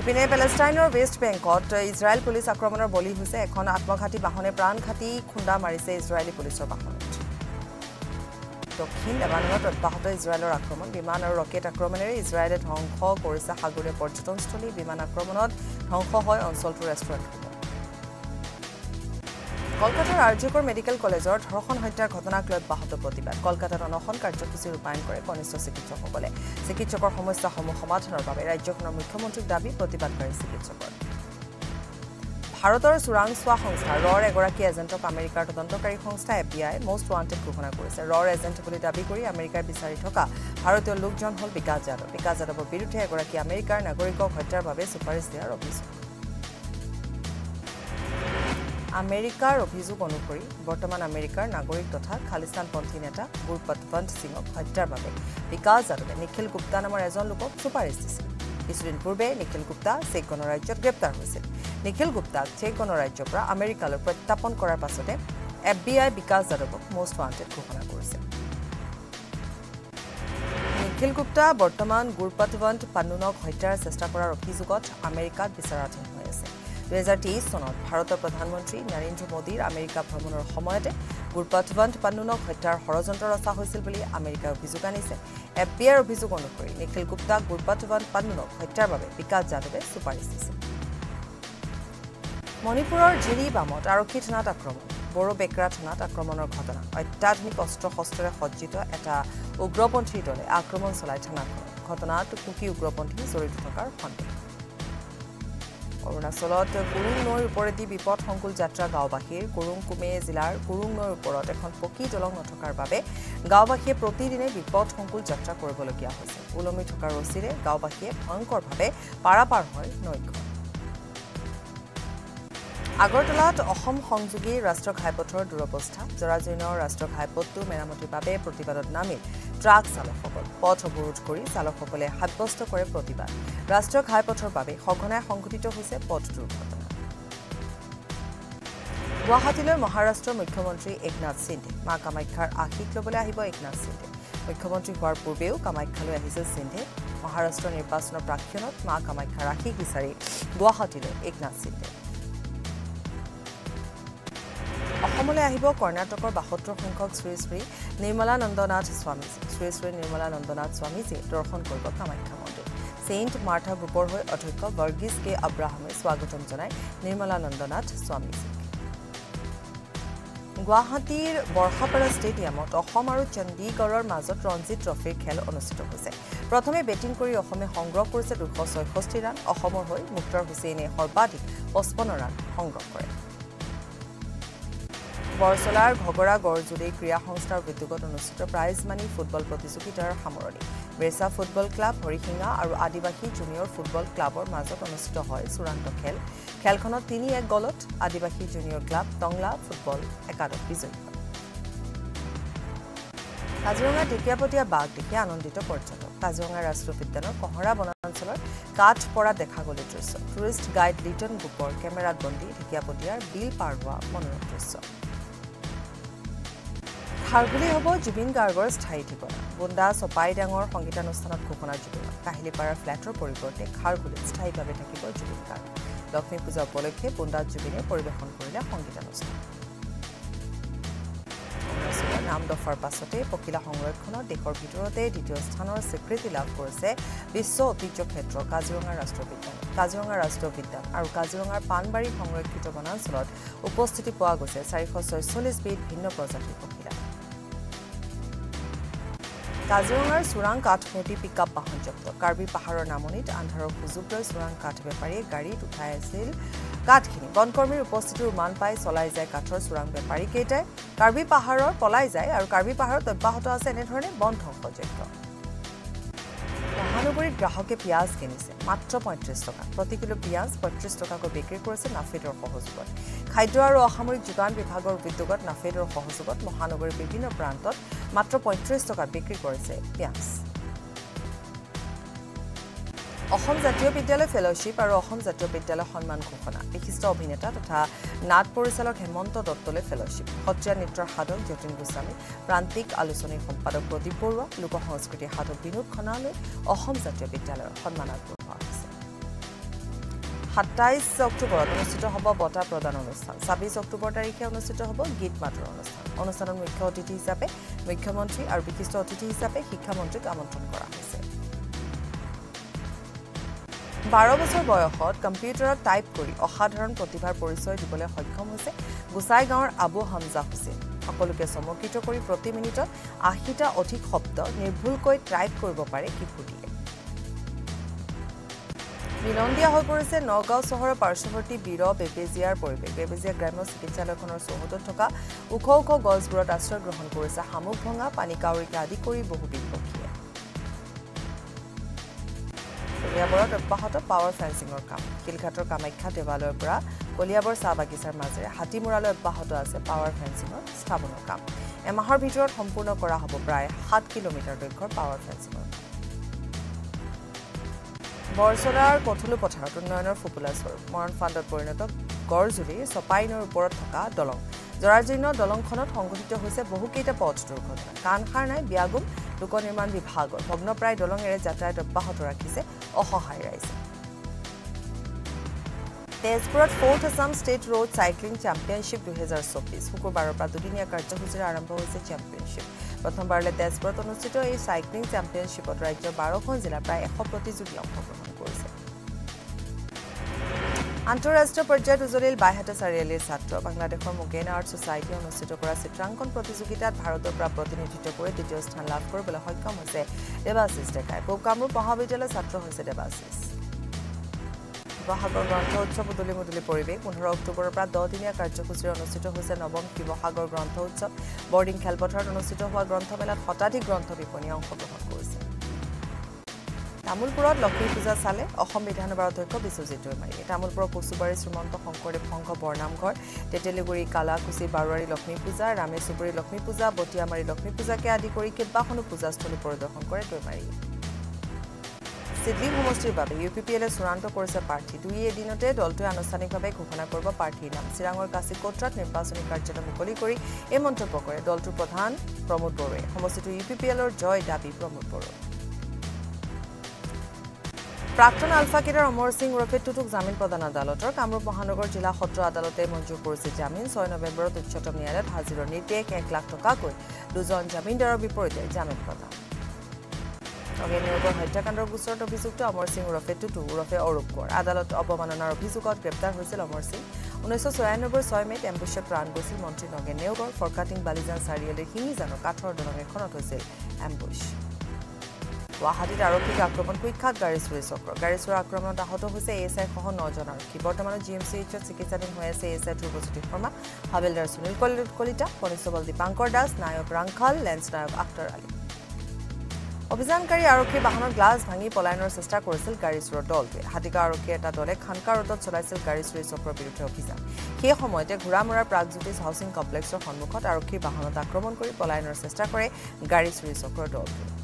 ইপিনে পেলেষ্টাইনৰ ৱেষ্ট বেংকত ইজৰাইল পুলিচ আক্ৰমণৰ বলি হৈছে এখন আত্মঘাতী বাহনে প্ৰাণঘাতী খুন্দা মাৰিছে ইজৰাইলী পুলিচৰ বাহনত দক্ষিণ লেবাননত অব্যাহত ইজৰাইলৰ আক্ৰমণ বিমান আৰু ৰকেট আক্ৰমণেৰে ইজৰাইলে ধ্বংস কৰিছে সাগৰীয় পৰ্যটনস্থলী। বিমান আক্ৰমণত ধ্বংস হয় অঞ্চলটোৰ ৰেষ্টুৰেণ্টসমূহ কলকাতাৰ আৰ্যকৰ মেডিকেল কলেজৰ ধৰ্ষণ হত্যাৰ ঘটনাক লৈ অব্যাহত প্ৰতিবাদ। কলকাতাত অনশন কাৰ্যসূচী ৰূপায়ণ কৰে কনিষ্ঠ চিকিৎসকসকলে। চিকিৎসকৰ সমস্যাসমূহ সমাধানৰ বাবে ৰাজ্যখনৰ মুখ্যমন্ত্ৰীক দাবী প্ৰতিবাদকাৰী চিকিৎসকৰ। ভাৰতৰ চোৰাংচোৱা সংস্থা ৰৰ এগৰাকী এজেণ্টক আমেৰিকাৰ তদন্তকাৰী সংস্থা F B I most wanted ঘোষণা কৰিছে। ৰৰ এজেণ্ট বুলি দাবী কৰি আমেৰিকাৰ বিচাৰি থকা ভাৰতীয় লোকজন হ'ল বিকাশ যাদৱ। বিকাশ যাদৱৰ বিৰুদ্ধে এগৰাকী আমেৰিকাৰ নাগৰিকক হত্যাৰ বাবে চুপাৰিচ দিয়াৰ অভিযোগ। আমেৰিকাৰ অভিযোগ অনুসৰি বৰ্তমান আমেৰিকাৰ নাগৰিক তথা খালিস্তানপন্থী নেতা গুৰপতৱন্ত সিঙক হত্যাৰ বাবে বিকাশ যাদৱে নিখিল গুপ্তা নামৰ এজন লোকক চুপাৰিচ দিছিল। কিছুদিন পূৰ্বে নিখিল গুপ্তা চেক গণৰাজ্যত গ্ৰেপ্তাৰ হৈছিল। নিখিল গুপ্তাক চেক গণৰাজ্যৰ পৰা আমেৰিকালৈ প্ৰত্যাপন কৰাৰ পাছতে এফ বি আই বিকাশ যাদৱক মষ্ট ৱান্টেড ঘোষণা কৰিছে। নিখিল গুপ্তা বৰ্তমান গুৰপতৱন্ত পান্নুনক হত্যাৰ চেষ্টা কৰাৰ অভিযোগত আমেৰিকাত বিচাৰাধীন। দুহেজাৰ তেইছ চনত ভাৰতৰ প্ৰধানমন্ত্ৰী নৰেন্দ্ৰ মোদীৰ আমেৰিকা ভ্ৰমণৰ সময়তে গুৰপতৱন্ত পান্নুনক হত্যাৰ ষড়যন্ত্ৰ ৰচা হৈছিল বুলি আমেৰিকাই অভিযোগ আনিছে। এফ বি আইৰ অভিযোগ অনুসৰি নিখিল গুপ্তাক গুৰপতৱন্ত পান্নুনক হত্যাৰ বাবে বিকাশ যাদৱে চুপাৰিচ দিছিল। মণিপুৰৰ জিৰিবামত আৰক্ষী থানাত আক্ৰমণ বড়ো বেকৰা থানাত আক্ৰমণৰ ঘটনা অত্যাধুনিক অস্ত্ৰ শস্ত্ৰৰে সজ্জিত এটা উগ্ৰপন্থীৰ দলে আক্ৰমণ চলাই থানাখনত। ঘটনাত কুকি উগ্ৰপন্থী জড়িত থকাৰ সন্দেহ। অৰুণাচলত কুৰুং নৈৰ ওপৰেদি বিপদ সংকুল যাত্ৰা গাঁওবাসীৰ কুৰুং কুমে জিলাৰ কুৰুং নৈৰ ওপৰত এখন পকী দলং নথকাৰ বাবে গাঁওবাসীয়ে প্ৰতিদিনে বিপদ সংকুল যাত্ৰা কৰিবলগীয়া হৈছে। ওলমি থকা ৰছীৰে গাঁওবাসীয়ে ভয়ংকৰভাৱে পাৰাপাৰ হয় নৈখন। আগৰতলাত অসম সংযোগী ৰাষ্ট্ৰীয় ঘাইপথৰ দুৰৱস্থা। জৰাজীৰ্ণ ৰাষ্ট্ৰীয় ঘাইপথটো মেৰামতিৰ বাবে প্ৰতিবাদত নামিল। ট্ৰাক চালকসকল। পথ অৱৰোধ কৰি চালকসকলে সাব্যস্ত কৰে প্ৰতিবাদ। ৰাষ্ট্ৰীয় ঘাইপথৰ বাবে সঘনাই সংঘটিত হৈছে পথ দুৰ্ঘটনা। গুৱাহাটীলৈ মহাৰাষ্ট্ৰৰ মুখ্যমন্ত্ৰী একনাথ সিন্ধে। মা কামাখ্যাৰ আশীষ ল'বলৈ আহিব একনাথ সিন্ধে। মুখ্যমন্ত্ৰী হোৱাৰ পূৰ্বেও কামাখ্যালৈ আহিছিল সিন্ধে। মহাৰাষ্ট্ৰৰ নিৰ্বাচনৰ প্ৰাক্ষণত মা কামাখ্যাৰ আশীষ বিচাৰি গুৱাহাটীলৈ একনাথ সিন্ধে। অসমলৈ আহিব কৰ্ণাটকৰ বাসত্তৰ সংখ্যক শ্ৰী শ্ৰী নিৰ্মলানন্দনাথ স্বামীজী শ্ৰী শ্ৰী নিৰ্মলানন্দনাথ স্বামীজীয়ে দৰ্শন কৰিব কামাখ্যা মন্দিৰ। ছেইণ্ট মাৰ্থা গ্ৰুপৰ হৈ অধ্যক্ষ বৰ্গিছ কে আব্ৰাহামে স্বাগতম জনায় নিৰ্মলানন্দনাথ স্বামীজীক। গুৱাহাটীৰ বৰ্ষাপাৰা ষ্টেডিয়ামত অসম আৰু চণ্ডীগড়ৰ মাজত ৰঞ্জী ট্ৰফীৰ খেল অনুষ্ঠিত হৈছে। প্ৰথমে বেটিং কৰি অসমে সংগ্ৰহ কৰিছে দুশ ছয়ষষ্ঠি ৰান অসমৰ হৈ মুক্তৰ হুছেইনে সৰ্বাধিক পঁচপন্ন ৰান সংগ্ৰহ কৰে। বৰচলাৰ ঘগৰা গড়জুলি ক্ৰীড়া সংস্থাৰ উদ্যোগত অনুষ্ঠিত প্ৰাইজ মানি ফুটবল প্ৰতিযোগিতাৰ সামৰণি। বেৰছা ফুটবল ক্লাব হৰিশিঙা আৰু আদিবাসী জুনিয়ৰ ফুটবল ক্লাবৰ মাজত অনুষ্ঠিত হয় চূড়ান্ত খেল। খেলখনত তিনি এক গলত আদিবাসী জুনিয়ৰ ক্লাব টংলা ফুটবল একাদশ বিজয়ী হয়। কাজিৰঙাৰ ঢেকীয়াপতীয়া বাঘ দেখি আনন্দিত পৰ্যটক। কাজিৰঙা ৰাষ্ট্ৰীয় উদ্যানৰ কহৰা বনাঞ্চলৰ কাঠ পৰা দেখা গ'ল দৃশ্য। টুৰিষ্ট গাইড লিটন গ্ৰুপৰ কেমেৰাত বন্দী ঢেকীয়াপতীয়াৰ বিল পাৰ হোৱা মনোৰম দৃশ্য। খাৰঘুলি হ'ব জুবিন গাৰ্গৰ স্থায়ী ঠিকনা বুন্দা চপাই ডাঙৰ সংগীতানুষ্ঠানত ঘোষণা জুবিনৰ কাহিলীপাৰাৰ ফ্লেটৰ পৰিৱৰ্তে খাৰঘুলিত স্থায়ীভাৱে থাকিব জুবিন গাৰ্গ। লক্ষ্মী পূজা উপলক্ষে বুন্দাত জুবিনে পৰিৱেশন কৰিলে সংগীতানুষ্ঠান। নাম দফাৰ পাছতে পখিলা সংৰক্ষণত দেশৰ ভিতৰতে দ্বিতীয় স্থানৰ স্বীকৃতি লাভ কৰিছে বিশ্ব ঐতিহ্য ক্ষেত্ৰ কাজিৰঙা ৰাষ্ট্ৰীয় উদ্যান কাজিৰঙা ৰাষ্ট্ৰীয় উদ্যান আৰু কাজিৰঙাৰ পাণবাৰী সংৰক্ষিত বনাঞ্চলত উপস্থিতি পোৱা গৈছে চাৰিশ ছয়চল্লিছ বিধ ভিন্ন প্ৰজাতিৰ কাজিৰঙাৰ চোৰাং কাঠমূৰ্তি পিক আপ বাহন জব্দ কাৰ্বি পাহাৰৰ নামনিত আন্ধাৰৰ সুযোগ লৈ চোৰাং কাঠ বেপাৰীয়ে গাড়ীত উঠাই আছিল কাঠখিনি। বনকৰ্মীৰ উপস্থিতিৰ উমান পাই চলাই যায় কাঠৰ চোৰাং বেপাৰীকেইটাই। কাৰ্বি পাহাৰৰ পলাই যায় আৰু কাৰ্বি পাহাৰত অব্যাহত আছে এনেধৰণে বন ধ্বংসযজ্ঞ। মহানগৰীত গ্ৰাহকে পিঁয়াজ কিনিছে মাত্ৰ পঁয়ত্ৰিছ টকা। প্ৰতি কিলো পিঁয়াজ পঁয়ত্ৰিছ টকাকৈ বিক্ৰী কৰিছে নাফেডৰ সহযোগত। খাদ্য আৰু অসামৰিক যোগান বিভাগৰ উদ্যোগত নাফেডৰ সহযোগত মহানগৰীৰ বিভিন্ন প্ৰান্তত মাত্ৰ পঁয়ত্ৰিছ টকাত বিক্ৰী কৰিছে পিঁয়াজ। অসম জাতীয় বিদ্যালয় ফেল'শ্বিপ আৰু অসম জাতীয় বিদ্যালয় সন্মান ঘোষণা। বিশিষ্ট অভিনেতা তথা নাট পৰিচালক হেমন্ত দত্তলৈ ফেল'শ্বিপ। সত্ৰীয়া নৃত্যৰ সাধক যতীন গোস্বামী প্ৰান্তিক আলোচনীৰ সম্পাদক প্ৰদীপ বৰুৱা লোক সংস্কৃতিৰ সাধক বিনোদ খনালৈ অসম জাতীয় বিদ্যালয়ৰ সন্মান আগবঢ়োৱা হৈছে। সাতাইছ অক্টোবৰত অনুষ্ঠিত হ'ব বঁটা প্ৰদান অনুষ্ঠান। ছাব্বিছ অক্টোবৰ তাৰিখে অনুষ্ঠিত হ'ব গীত মাতৰ অনুষ্ঠান। অনুষ্ঠানত মুখ্য অতিথি হিচাপে মুখ্যমন্ত্ৰী আৰু বিশিষ্ট অতিথি হিচাপে শিক্ষামন্ত্ৰীক আমন্ত্ৰণ কৰা হৈছে। বাৰ বছৰ বয়সত কম্পিউটাৰত টাইপ কৰি অসাধাৰণ প্ৰতিভাৰ পৰিচয় দিবলৈ সক্ষম হৈছে গোচাই গাঁৱৰ আবু হামজা হুছেইন। সকলোকে চমকিত কৰি প্ৰতি মিনিটত আশীটা অধিক শব্দ নিৰ্ভুলকৈ টাইপ কৰিব পাৰে শিশুটিয়ে। বিনন্দীয়া হৈ পৰিছে নগাঁও চহৰৰ পাৰ্শ্বৱৰ্তী বীৰ বেবেজীয়াৰ পৰিৱেশ। বেবেজীয়া গ্ৰাম্য চিকিৎসালয়খনৰ চৌহদত থকা ওখ ওখ গছবোৰত আশ্ৰয় গ্ৰহণ কৰিছে শামুক ভঙা পানী কাউৰীকে আদি কৰি বহুবিধ পক্ষীয়ে কলিয়াবৰত অব্যাহত পাৱাৰ ফেন্সিঙৰ কাম। শিলঘাটৰ কামাখ্যা দেৱালয়ৰ পৰা কলিয়াবৰ চাহ বাগিচাৰ মাজেৰে হাতীমূৰালৈ অব্যাহত আছে পাৱাৰ ফেন্সিঙৰ স্থাপনৰ কাম। এমাহৰ ভিতৰত সম্পূৰ্ণ কৰা হ'ব প্ৰায় সাত কিলোমিটাৰ দৈৰ্ঘ্যৰ পাৱাৰ ফেন্সিঙৰ কাম বৰচলাৰ কঠলু পথাৰত উন্নয়নৰ ফুপুলা স্বৰূপ। মৰণ ফাণ্ডত পৰিণত গড়জুলিৰ চপাই নৈৰ ওপৰত থকা দলং। জৰাজীৰ্ণ দলংখনত সংঘটিত হৈছে বহুকেইটা পথ দুৰ্ঘটনা। কাণসাৰ নাই বিয়াগুম লোক নিৰ্মাণ বিভাগৰ ভগ্নপ্ৰায় দলঙেৰে যাতায়াত অব্যাহত ৰাখিছে অসহায় ৰাইজে। তেজপুৰত fourth Assam state road cycling championship দুহেজাৰ চৌব্বিছ। শুকুৰবাৰৰ পৰা দুদিনীয়া কাৰ্যসূচীৰে আৰম্ভ হৈছে চেম্পিয়নশ্বিপ। প্ৰথমবাৰলৈ তেজপুৰত অনুষ্ঠিত এই চাইক্লিং চেম্পিয়নশ্বিপত ৰাজ্যৰ বাৰখন জিলাৰ প্ৰায় এশ প্ৰতিযোগী অংশগ্ৰহণ আন্তঃৰাষ্ট্ৰীয় পৰ্যায়ত উজলিল বাইহাটা চাৰিআলিৰ ছাত্ৰ। বাংলাদেশৰ মোগেন আৰ্ট ছ'চাইটিয়ে অনুষ্ঠিত কৰা চিত্ৰাংকন প্ৰতিযোগিতাত ভাৰতৰ পৰা প্ৰতিনিধিত্ব কৰি দ্বিতীয় স্থান লাভ কৰিবলৈ সক্ষম হৈছে দেৱাশিষ ডেকাই। পূব কামৰূপ মহাবিদ্যালয়ৰ ছাত্ৰ হৈছে দেৱাশিষ শিৱসাগৰ গ্ৰন্থ উৎসৱ উদলি মুদলি পৰিৱেশ। পোন্ধৰ অক্টোবৰৰ পৰা দহদিনীয়া কাৰ্যসূচীৰে অনুষ্ঠিত হৈছে নৱম শিৱসাগৰ গ্ৰন্থ উৎসৱ। বৰ্ডিং খেলপথাৰত অনুষ্ঠিত হোৱা গ্ৰন্থমেলাত শতাধিক গ্ৰন্থ বিপণীয়ে অংশগ্ৰহণ কৰিছে। তামোলপুৰত লক্ষ্মী পূজা চালে অসম বিধানসভাৰ অধ্যক্ষ বিশ্বজিৎ দৈমাৰী তামোলপুৰৰ কচুবাৰী শ্ৰীমন্ত শংকৰদেৱ সংঘ বৰনামঘৰ তেতেলিগুৰি কালাকুচি বাৰোৱাৰী লক্ষ্মী পূজা ৰামেশ্বৰী লক্ষ্মী পূজা বটিয়ামাৰী লক্ষ্মী পূজাকে আদি কৰি কেইবাখনো পূজাস্থলী পৰিদৰ্শন কৰে দৈমাৰীয়ে চিডলি সমষ্টিৰ বাবে ইউ পি পি এলে চূড়ান্ত কৰিছে প্ৰাৰ্থী। দুই এদিনতে দলটোৱে আনুষ্ঠানিকভাৱে ঘোষণা কৰিব প্ৰাৰ্থীৰ নাম। চিৰাঙৰ কাচি কোট্ৰাত নিৰ্বাচনী কাৰ্যত মুকলি কৰি এই মন্তব্য কৰে দলটোৰ প্ৰধান প্ৰমোদ বড়োৱে সমষ্টিটো ইউ পি পি এলৰ জয় দাবী প্ৰমোদ বড়োৰ প্ৰাক্তন আলফা কেডাৰ অমৰ সিং ওৰফে টুটুক জামিন প্ৰদান আদালতৰ। কামৰূপ মহানগৰ জিলা সত্ৰ আদালতে মঞ্জুৰ কৰিছে জামিন। ছয় নৱেম্বৰত উচ্চতম ন্যায়ালয়ত হাজিৰৰ নিৰ্দেশ এক লাখ টকাকৈ দুজন জামিনদাৰৰ বিপৰীতে জামিন প্ৰদান। নগেন নিয়োগৰ হত্যাকাণ্ডৰ গোচৰত অভিযুক্ত অমৰ সিং ওৰফে টুটু ওৰফে অৰূপ কোঁৱৰ। আদালত অৱমাননাৰ অভিযোগত গ্ৰেপ্তাৰ হৈছিল অমৰ সিং। ঊনৈছশ ছয়ানব্বৈৰ ছয় মে'ত এম্বুছত প্ৰাণ গৈছিল মন্ত্ৰী নগেন নেওগৰ। ফৰকাটিং বালিজান চাৰিআলিৰ শিঙিজানৰ কাঠৰ দলং এখনত হৈছিল এম্বুছ গুৱাহাটীত আৰক্ষীক আক্ৰমণ কুখ্যাত গাড়ী চুৰি চক্ৰ। গাড়ী চোৰৰ আক্ৰমণত আহত হৈছে এ এছ আইসহ নজন আৰক্ষী। বৰ্তমানে জি এম চি এইচত চিকিৎসাধীন হৈ আছে A S I Dhrubajyoti Sharma havildar Sunil কল- কলিতা কনিষ্টবল দীপাংকৰ দাস নায়ক ৰাংখাল লেন্স নায়ক আখতাৰ আলী। অভিযানকাৰী আৰক্ষীৰ বাহনৰ গ্লাছ ভাঙি পলায়নৰ চেষ্টা কৰিছিল গাড়ী চোৰৰ দলটোৱে। হাতিকা আৰক্ষীৰ এটা দলে খানকা ৰোডত চলাইছিল গাড়ী চুৰি চক্ৰৰ বিৰুদ্ধে অভিযান। সেই সময়তে ঘোঁৰামৰাৰ প্ৰাগজ্যোতিষ হাউচিং কমপ্লেক্সৰ সন্মুখত আৰক্ষীৰ বাহনত আক্ৰমণ কৰি পলায়নৰ চেষ্টা কৰে গাড়ী চুৰি চক্ৰৰ দলটোৱে।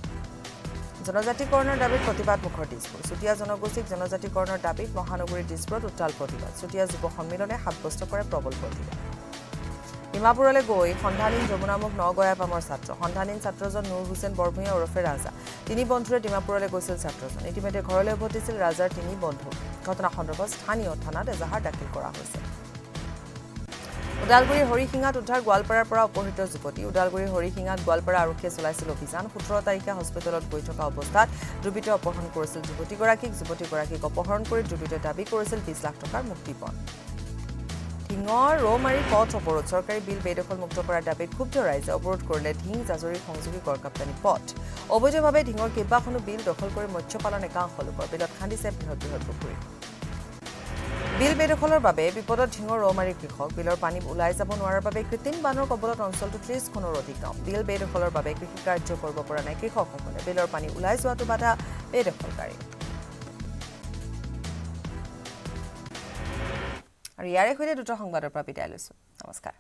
জনজাতিকৰণৰ দাবীত প্ৰতিবাদ মুখৰ দিছপুৰ চুতীয়া জনগোষ্ঠীক জনজাতিকৰণৰ দাবীত মহানগৰীৰ দিছপুৰত উত্তাল প্ৰতিবাদ। চুতীয়া যুৱ সন্মিলনে সাব্যস্ত কৰে প্ৰবল প্ৰতিবাদ। ডিমাপুৰলৈ গৈ সন্ধানহীন যমুনামুখ নগয়াপামৰ ছাত্ৰ। সন্ধানহীন ছাত্ৰজন নুৰ হুছেইন বৰভূঞা ওৰফে ৰাজা। তিনি বন্ধুৰে ডিমাপুৰলৈ গৈছিল ছাত্ৰজন। ইতিমধ্যে ঘৰলৈ উভতিছিল ৰাজাৰ তিনি বন্ধু। ঘটনা সন্দৰ্ভত স্থানীয় থানাত এজাহাৰ দাখিল কৰা হৈছে। ওদালগুৰিৰ হৰিশিঙাত উদ্ধাৰ গোৱালপাৰাৰ পৰা অপহৃত যুৱতী। ওদালগুৰিৰ হৰিশিঙাত গোৱালপাৰা আৰক্ষীয়ে চলাইছিল অভিযান। সোতৰ তাৰিখে হস্পিটেলত গৈ থকা অৱস্থাত দুৰ্বৃত্তই অপহৰণ কৰিছিল যুৱতীগৰাকীক। যুৱতীগৰাকীক অপহৰণ কৰি দুৰ্বৃত্তই দাবী কৰিছিল বিছ লাখ টকাৰ মুক্তিপণ ঢিঙৰ ৰৌমাৰী পথ অৱৰোধ। চৰকাৰী বিল বেদখল মুক্ত কৰাৰ দাবীত ক্ষুব্ধ ৰাইজে। অৱৰোধ কৰিলে ঢিং জাজৰি সংযোগী গড়কাপ্তানী পথ। অবৈধভাৱে ঢিঙৰ কেইবাখনো বিল দখল কৰি মৎস্য পালন একাংশ লোকৰ বিলত খান্দিছে বৃহৎ বৃহৎ পুখুৰী। বিল বেদখলৰ বাবে বিপদত ঢিঙৰ ৰৌমাৰী কৃষক। বিলৰ পানী ওলাই যাব নোৱাৰাৰ বাবে কৃত্ৰিম বানৰ কবলত অঞ্চলটো ত্ৰিছখনৰ অধিক গাঁও বিল বেদখলৰ বাবে কৃষিকাৰ্য কৰিব পৰা নাই কৃষকসকলে। বিলৰ পানী ওলাই যোৱাটো বাধা বেদখলকাৰী। আৰু ইয়াৰে সৈতে দুটা সংবাদৰ পৰা বিদায় লৈছো। নমস্কাৰ।